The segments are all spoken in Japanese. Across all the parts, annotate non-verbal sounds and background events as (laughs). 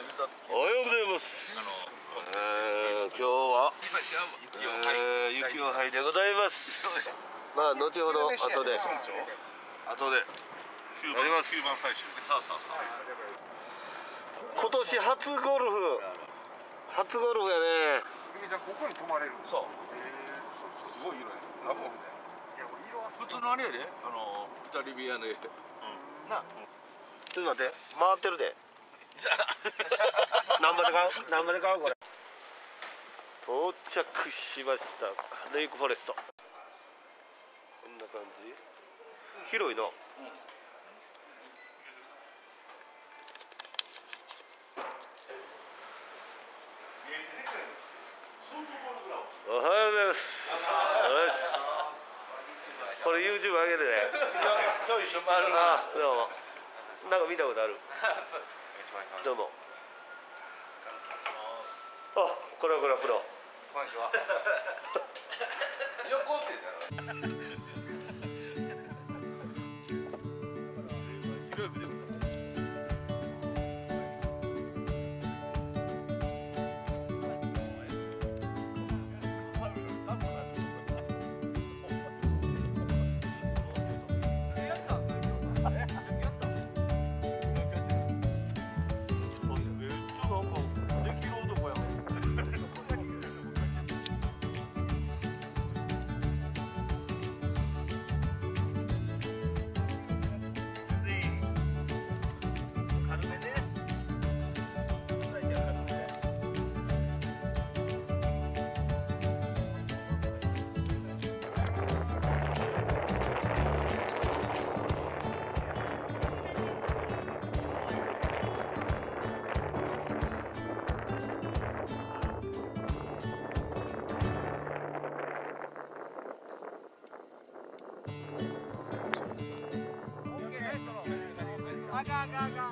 おはようございます。えー、今日は、えー、雪をはいでございます。まあ後ほど後で後でやります。今年初ゴルフ初ゴルフやね。じゃあここに泊まれるそうすごい色やラブホみ普通のあれやであの二人部屋の家な、ちょっと待って回ってるで。(laughs) 何番で買う？何番で買うこれ。到着しました。レイクフォレスト。こんな感じ。広いの。おはようございます。おはようございますこれ YouTube 上げるね。今日一緒にあ、どうも。なんか見たことある？(laughs) どうも。あ、これはこれはプロ。こんにちは横って (laughs) 後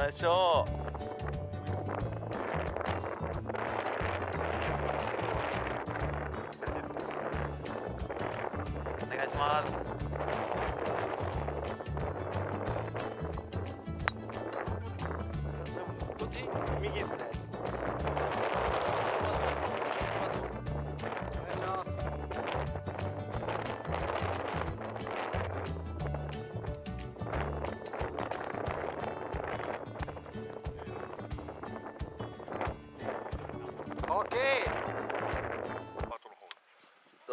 よいしょ。お願いします。ど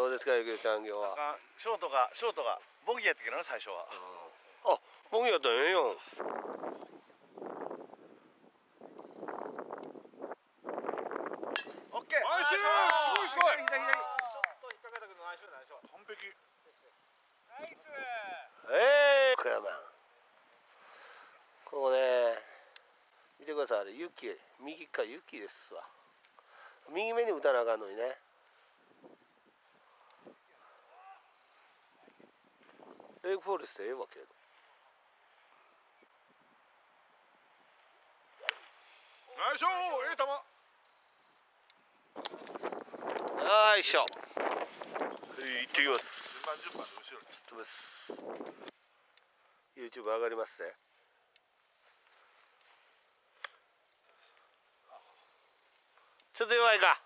うですかゆきちゃん今日は。ショートがショートがボギーやったけどな最初は。あボギーやったらええやん。オッケーナイスすごいすごい。左左左。ちょっと引っかかったけど内緒内緒完璧。ナイスええー、小山。ここね見てくださいあれ雪右か雪ですわ右目に打たなあかんのにね。レイクフォーレスでええわけどナイスええ球。よいしょ。はい行ってきます。順番順番で後ろに知ってます YouTube 上がりますねちょっと弱いか、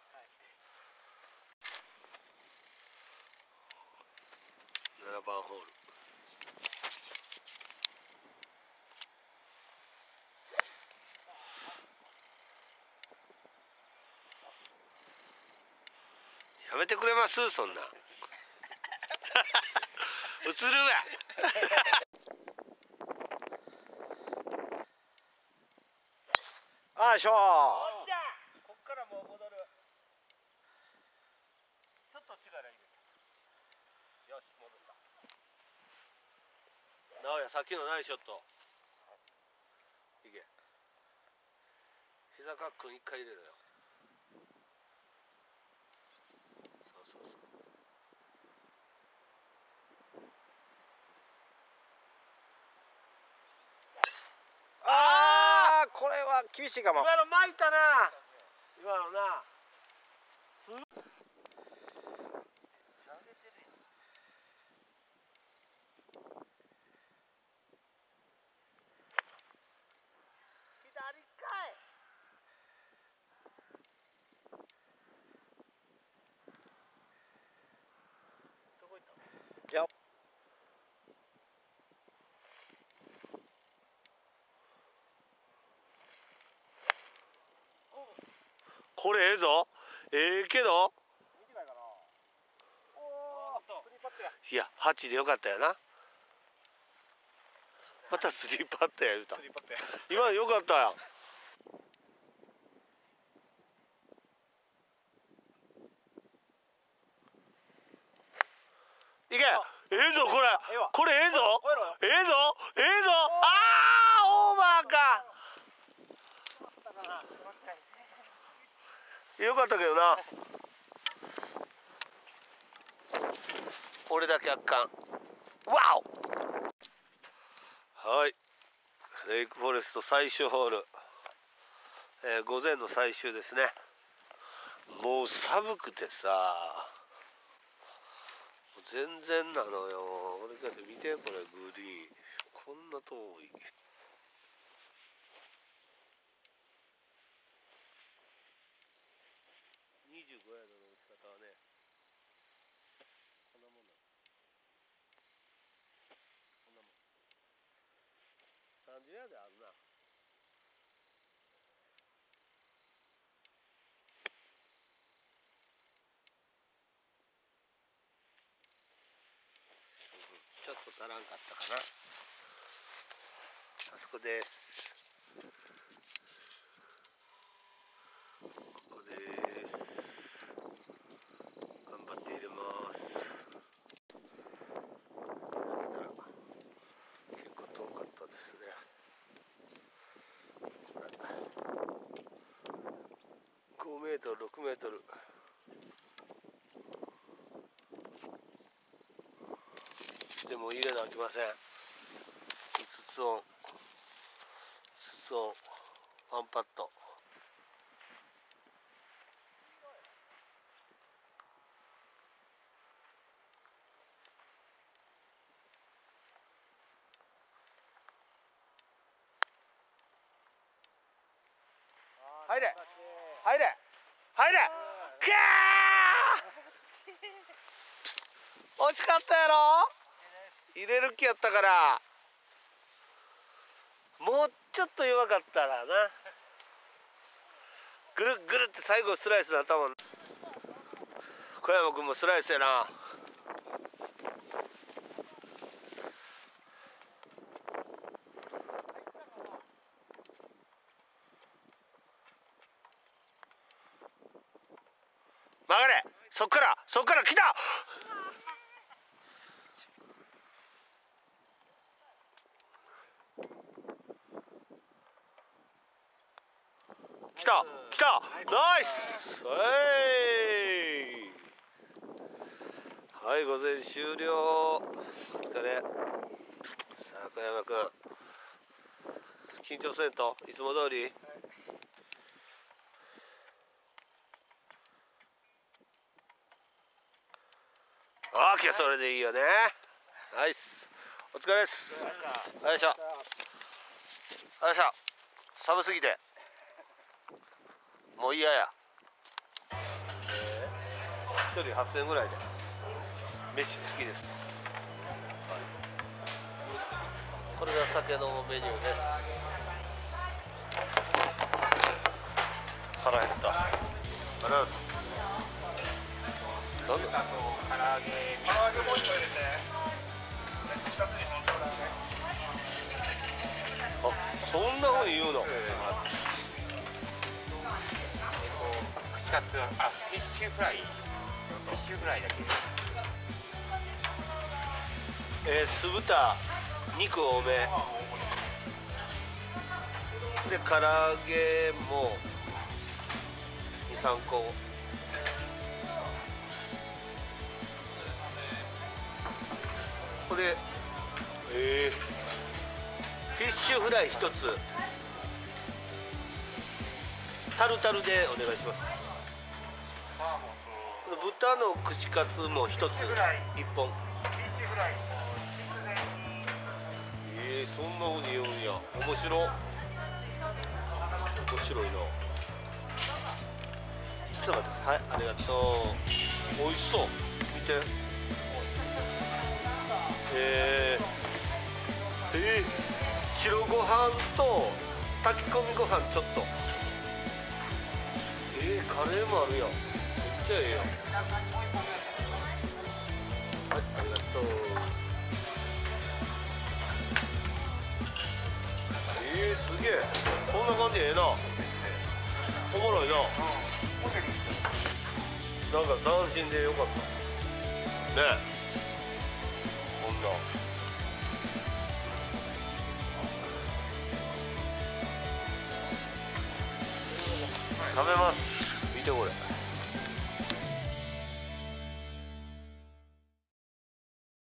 7番ホール。やめてくれます？そんな。映るわ。あいしょおっしゃこっからもう戻るちょっと力入れてよし戻った直哉さっきのナイスショット？いけ。膝カックン一回入れろよ。そうそうそう。ああこれは厳しいかも。今の巻いたな。今のな左かいどこ行ったのいやこれええぞ。ええけど。短いやいや8でよかったよな。またスリーパットや言うた。今のよかったやん。いけ。ええぞこれ。これええぞ。ええぞあーオーバーかよかったけどな。俺だけあかんわおはい。レイクフォレスト最終ホール、えー午前の最終ですね。もう寒くてさ。全然なのよ。俺だって見てこれグリーン。こんな遠い25ヤードの打ち方はねこんなもんだこんなもん30ヤードあるな。ちょっと足らんかったかな。あそこですここです頑張って入れます結構遠かったですね5メートル6メートル。でも入れなきません。5つ音。5つ音。ワンパット入れる気やったからもうちょっと弱かったらな。ぐるぐるって最後スライスだったもん小山君もスライスやな。曲がれ。そっからそっから来た。た来たナイス！はい。はい午前終了。お疲れ。さあ小山君緊張せんと？いつも通り？オーケーそれでいいよね。ナイス。お疲れです。よいしょ。よいしょ。寒すぎて。もう嫌や。一人8000円ぐらいで。飯付きです、はい。これが酒のメニューです。腹減った。ありがとうございます。なんだ？唐揚げ唐揚げもう一個入れてあそんなふうに言うの串カツあフィッシュフライ。フィッシュフライだけ。えー、酢豚。肉多め。で唐揚げも。23個。これ。えー、フィッシュフライ1つ。タルタルでお願いします。豚の串カツも1つ1本。えー、そんなふうに言うんや。面白。面白いな。ちょっと待ってはいありがとう。美味しそう。見て。えー、えー、白ご飯と炊き込みご飯ちょっと。えー、カレーもあるやん。ちゃええやんはいありがとう。えー、すげえ。こんな感じええな。おもろいな。なんか斬新でよかった。ね。えこんな食べます。見てこれ。